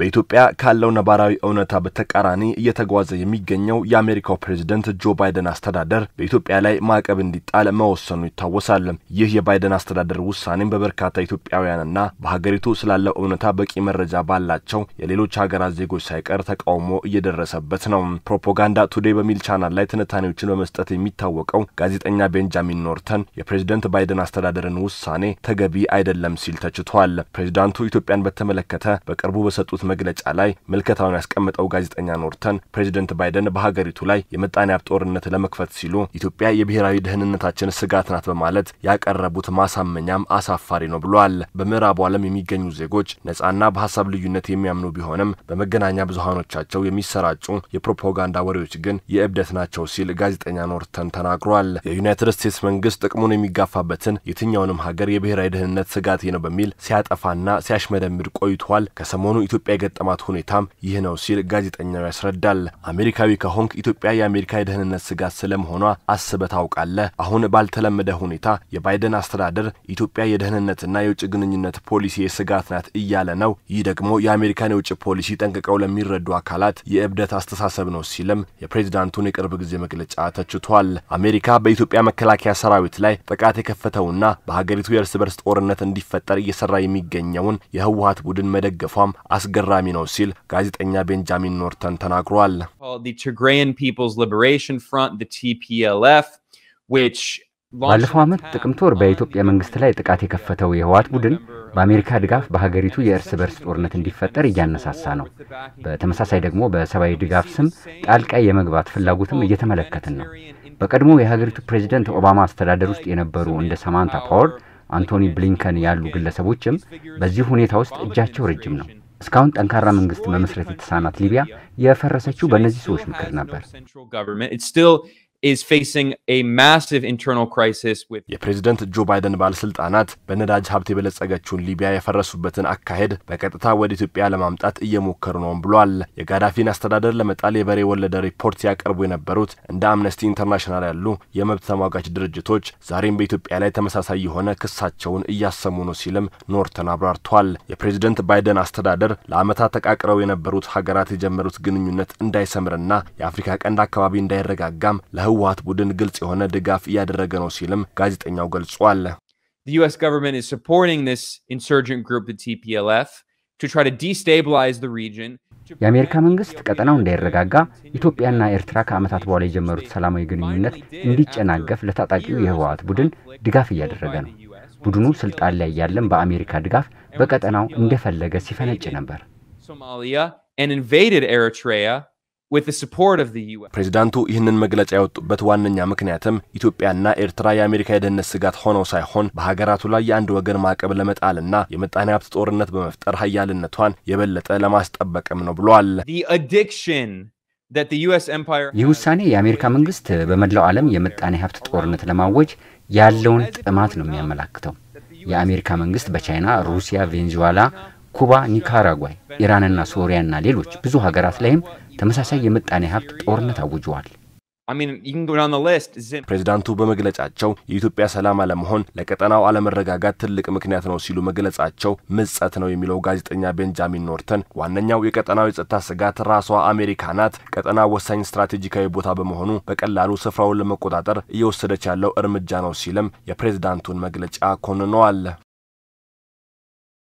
በኢትዮጵያ ካለው ነባራዊ እውነታ በተቃራኒ እየተጓዘ የሚገኘው የአሜሪካው ፕሬዝደንት ጆ ባይደን አስተዳደር በኢትዮጵያ ላይ ማዕቀብ እንዲጣል መወሰኑ ይታወሳል። ይህ የባይደን አስተዳደር ውሳኔም በበርካታ ኢትዮጵያውያንና በሀገሪቱ ስላለው እውነታ በቂ መረጃ ባላቸው የሌሎች ሀገራት ዜጎች ሳይቀር ተቃውሞ እየደረሰበት ነው። ፕሮፓጋንዳ ቱዴይ በሚል ቻናል ላይ ትንታኔዎችን በመስጠት የሚታወቀው ጋዜጠኛ ቤንጃሚን ኖርተን የፕሬዝደንት ባይደን አስተዳደርን ውሳኔ ተገቢ አይደለም ሲል ተችቷል። ፕሬዚዳንቱ ኢትዮጵያን በተመለከተ በቅርቡ በሰጡት መግለጫ ላይ ምልከታውን ያስቀመጠው ጋዜጠኛ ኖርተን ፕሬዚደንት ባይደን በሀገሪቱ ላይ የምጣኔ ሀብት ጦርነት ለመክፈት ሲሉ ኢትዮጵያ የብሔራዊ ደህንነታችን ስጋት ናት በማለት ያቀረቡት ማሳመኛም አሳፋሪ ነው ብሏል። በምዕራቡ ዓለም የሚገኙ ዜጎች ነጻና በሀሳብ ልዩነት የሚያምኑ ቢሆንም በመገናኛ ብዙሀኖቻቸው የሚሰራጩ የፕሮፓጋንዳ ወሬዎች ግን የእብደት ናቸው ሲል ጋዜጠኛ ኖርተን ተናግሯል። የዩናይትድ ስቴትስ መንግስት ጥቅሙን የሚጋፋበትን የትኛውንም ሀገር የብሔራዊ ደህንነት ስጋቴ ነው በሚል ሲያጠፋና ሲያሽመደምድ ቆይቷል። ከሰሞኑ ኢትዮጵያ የገጠማት ሁኔታም ይህ ነው ሲል ጋዜጠኛው ያስረዳል። አሜሪካዊ ከሆንክ ኢትዮጵያ የአሜሪካ የደህንነት ስጋት ስለመሆኗ አስበህ ታውቃለህ? አሁን ባልተለመደ ሁኔታ የባይደን አስተዳደር ኢትዮጵያ የደህንነትና የውጭ ግንኙነት ፖሊሲ ስጋት ናት እያለ ነው። ይህ ደግሞ የአሜሪካን የውጭ ፖሊሲ ጠንቅቀው ለሚረዱ አካላት የእብደት አስተሳሰብ ነው ሲልም የፕሬዚዳንቱን የቅርብ ጊዜ መግለጫ ተችቷል። አሜሪካ በኢትዮጵያ መከላከያ ሰራዊት ላይ ጥቃት የከፈተውና በሀገሪቱ የእርስ በርስ ጦርነት እንዲፈጠር እየሰራ የሚገኘውን የህወሀት ቡድን መደገፏም አስገራሚ ነው ሲል ጋዜጠኛ ቤንጃሚን ኖርተን ተናግሯል። ባለፈው ዓመት ጥቅምት ወር በኢትዮጵያ መንግስት ላይ ጥቃት የከፈተው የህወሀት ቡድን በአሜሪካ ድጋፍ በሀገሪቱ የእርስ በርስ ጦርነት እንዲፈጠር እያነሳሳ ነው። በተመሳሳይ ደግሞ በሰብአዊ ድጋፍ ስም ጣልቃ የመግባት ፍላጎትም እየተመለከትን ነው። በቀድሞ የሀገሪቱ ፕሬዚደንት ኦባማ አስተዳደር ውስጥ የነበሩ እንደ ሳማንታ ፓወር አንቶኒ ብሊንከን ያሉ ግለሰቦችም በዚህ ሁኔታ ውስጥ እጃቸው ረጅም ነው። እስካሁን ጠንካራ መንግስት መመስረት የተሳናት ሊቢያ የፈረሰችው በእነዚህ ሰዎች ምክር ነበር። የፕሬዝደንት ጆ ባይደን ባለስልጣናት በነዳጅ ሀብት የበለጸገችውን ሊቢያ የፈረሱበትን አካሄድ በቀጥታ ወደ ኢትዮጵያ ለማምጣት እየሞከሩ ነውም ብሏል። የጋዳፊን አስተዳደር ለመጣል የበሬ ወለደ ሪፖርት ያቀርቡ የነበሩት እንደ አምነስቲ ኢንተርናሽናል ያሉ የመብት ተሟጋች ድርጅቶች ዛሬም በኢትዮጵያ ላይ ተመሳሳይ የሆነ ክሳቸውን እያሰሙ ነው ሲልም ኖርተን አብራርቷል። የፕሬዝደንት ባይደን አስተዳደር ለዓመታት ተቃቅረው የነበሩት ሀገራት የጀመሩት ግንኙነት እንዳይሰምርና የአፍሪካ ቀንድ አካባቢ እንዳይረጋጋም ህወሀት ቡድን ግልጽ የሆነ ድጋፍ እያደረገ ነው ሲልም ጋዜጠኛው ገልጿል። የአሜሪካ መንግስት ቀጠናው እንዳይረጋጋ ኢትዮጵያና ኤርትራ ከዓመታት በኋላ የጀመሩት ሰላማዊ ግንኙነት እንዲጨናገፍ ለታጣቂው የህወሀት ቡድን ድጋፍ እያደረገ ነው። ቡድኑ ስልጣን ላይ ያለም በአሜሪካ ድጋፍ በቀጠናው እንደፈለገ ሲፈነጭ ነበር። ፕሬዚዳንቱ ይህንን መግለጫ ያወጡበት ዋነኛ ምክንያትም ኢትዮጵያና ኤርትራ የአሜሪካ የደህንነት ስጋት ሆነው ሳይሆን በሀገራቱ ላይ የአንድ ወገን ማዕቀብ ለመጣልና የምጣኔ ሀብት ጦርነት በመፍጠር ሀያልነቷን የበለጠ ለማስጠበቅም ነው ብሏል። ይህ ውሳኔ የአሜሪካ መንግስት በመላው ዓለም የምጣኔ ሀብት ጦርነት ለማወጅ ያለውን ጥማት ነው የሚያመላክተው። የአሜሪካ መንግስት በቻይና፣ ሩሲያ፣ ቬንዙዌላ ኩባ፣ ኒካራጓይ፣ ኢራንና ሶሪያና ሌሎች ብዙ ሀገራት ላይም ተመሳሳይ የምጣኔ ሀብት ጦርነት አውጀዋል። ፕሬዚዳንቱ በመግለጫቸው የኢትዮጵያ ሰላም አለመሆን ለቀጠናው አለመረጋጋት ትልቅ ምክንያት ነው ሲሉ መግለጻቸው ምጸት ነው የሚለው ጋዜጠኛ ቤንጃሚን ኖርተን ዋነኛው የቀጠናው የጸጥታ ስጋት ራሷ አሜሪካ ናት። ቀጠናው ወሳኝ ስትራቴጂካዊ ቦታ በመሆኑ በቀላሉ ስፍራውን ለመቆጣጠር እየወሰደች ያለው እርምጃ ነው ሲልም የፕሬዚዳንቱን መግለጫ ኮንነዋል።